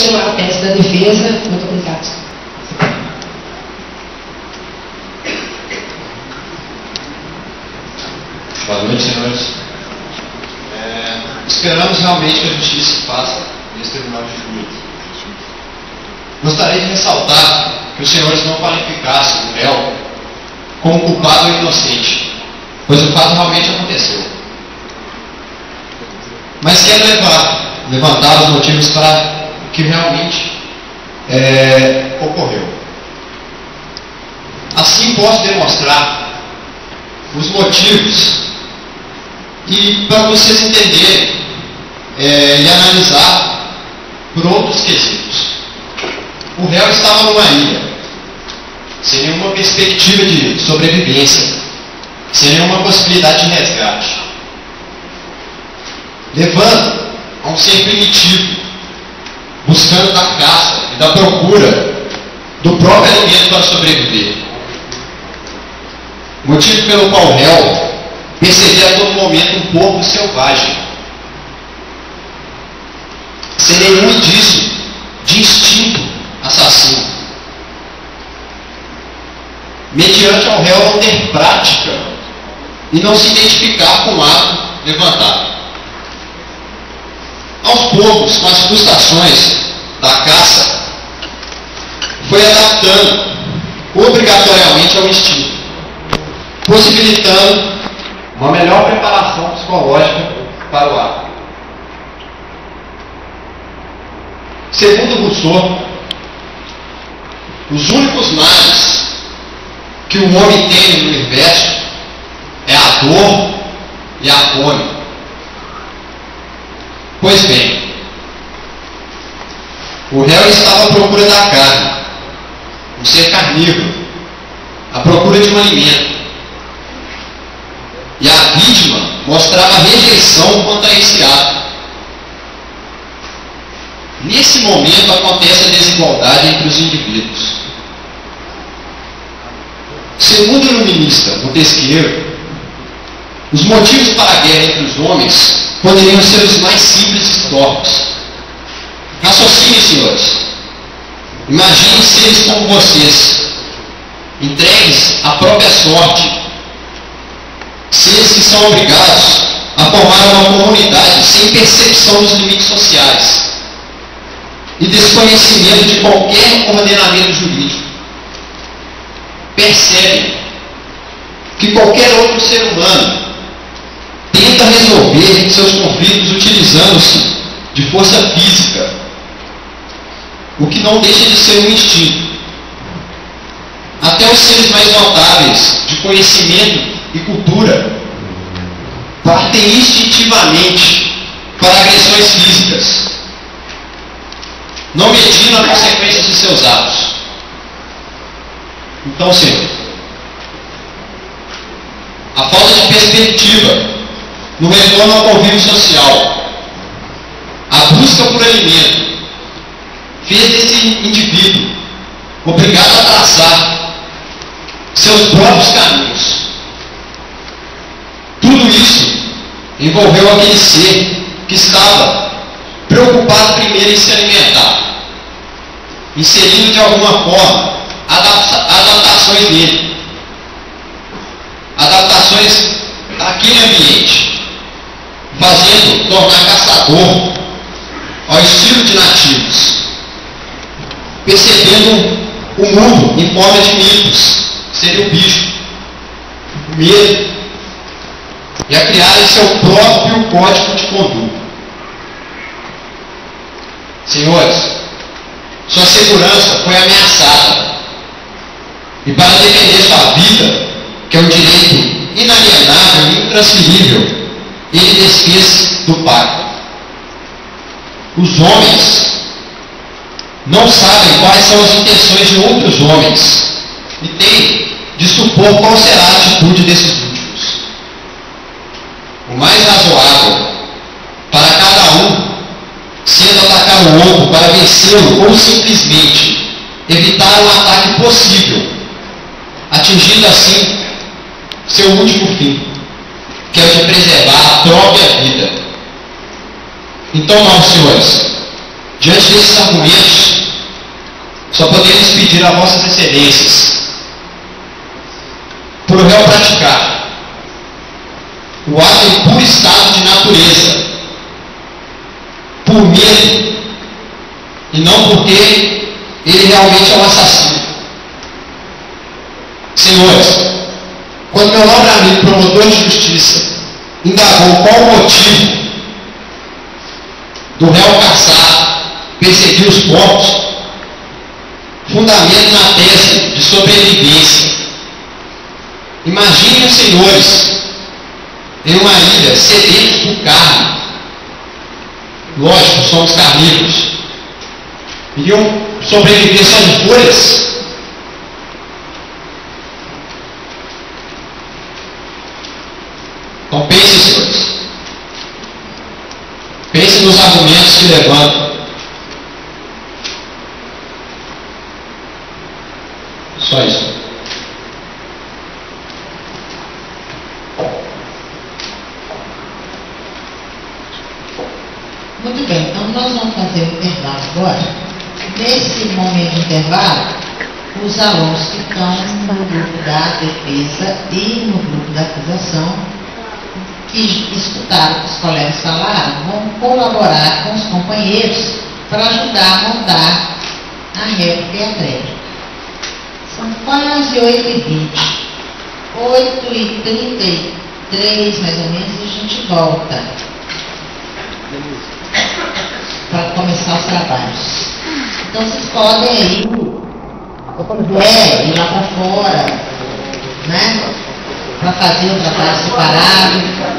continuar a tese da defesa. Muito obrigado. Boa noite, senhores. É, esperamos realmente que a justiça faça nesse tribunal de júri. Gostaria de ressaltar que os senhores não qualificassem o réu como culpado ou inocente, pois o fato realmente aconteceu. Mas quero levantar os motivos para que realmente é, ocorreu. Assim posso demonstrar os motivos e para vocês entenderem é, e analisar por outros quesitos. O réu estava numa ilha, sem nenhuma perspectiva de sobrevivência, sem nenhuma possibilidade de resgate. Levando a um ser primitivo, buscando da caça e da procura do próprio alimento para sobreviver. Motivo pelo qual o réu percebia a todo momento um porco selvagem, sem nenhum indício de instinto assassino. Mediante ao réu não ter prática e não se identificar com o ato levantado. Aos poucos, com as frustrações da caça, foi adaptando obrigatoriamente ao instinto, possibilitando uma melhor preparação psicológica para o ato. Segundo Rousseau, os únicos males que o homem tem no universo é a dor e a fome. Pois bem, o réu estava à procura da carne, um ser carnívoro, à procura de um alimento. E a vítima mostrava rejeição quanto a esse ato. Nesse momento acontece a desigualdade entre os indivíduos. Segundo o iluminista Montesquieu, os motivos para a guerra entre os homens poderiam ser os mais simples e tortos. Raciocinem, senhores. Imaginem seres como vocês, entregues à própria sorte, seres que são obrigados a formar uma comunidade sem percepção dos limites sociais e desconhecimento de qualquer ordenamento jurídico. Percebe que qualquer outro ser humano tenta resolver seus conflitos utilizando-se de força física, o que não deixa de ser um instinto. Até os seres mais notáveis de conhecimento e cultura partem instintivamente para agressões físicas, não medindo as consequências de seus atos. Então, Senhor, a falta de perspectiva no retorno ao convívio social, a busca por alimento, fez desse indivíduo obrigado a traçar seus próprios caminhos. Tudo isso envolveu aquele ser que estava preocupado primeiro em se alimentar, inserindo de alguma forma adaptações dele, tornar caçador ao estilo de nativos, percebendo o mundo em forma de mitos, seria o bicho, o medo, e a criar seu próprio código de conduta. Senhores, sua segurança foi ameaçada. E para defender sua vida, que é um direito inalienável e intransferível, ele desfez do pacto. Os homens não sabem quais são as intenções de outros homens e têm de supor qual será a atitude desses últimos. O mais razoável para cada um sendo atacar o outro para vencê-lo ou simplesmente evitar um ataque possível, atingindo assim seu último fim, que é de preservar a própria vida. Então, meus senhores, Diante desses argumentos, só podemos pedir a vossas excelências por réu praticar o ato em puro estado de natureza, por medo, e não porque ele realmente é um assassino. Senhores, quando meu nobre amigo promotor de justiça indagou qual o motivo do réu caçar perseguir os pontos, fundamento na tese de sobrevivência. Imaginem os senhores em uma ilha sedentos por carne. Lógico, somos carnívoros. Iriam sobreviver só de folhas. Então pense, senhores. Nos argumentos que levantam. Só isso. Muito bem, então nós vamos fazer o intervalo agora. Nesse momento de intervalo, os alunos que estão no grupo da defesa e no grupo da acusação, que que os colegas falaram, vão colaborar com os companheiros para ajudar a montar a réplica e a tréplica. São quase 8h20. 8h33, mais ou menos, e a gente volta para começar os trabalhos. Então vocês podem aí, é, ir lá para fora, né? Para fazer o trabalho separado.